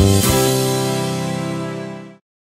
you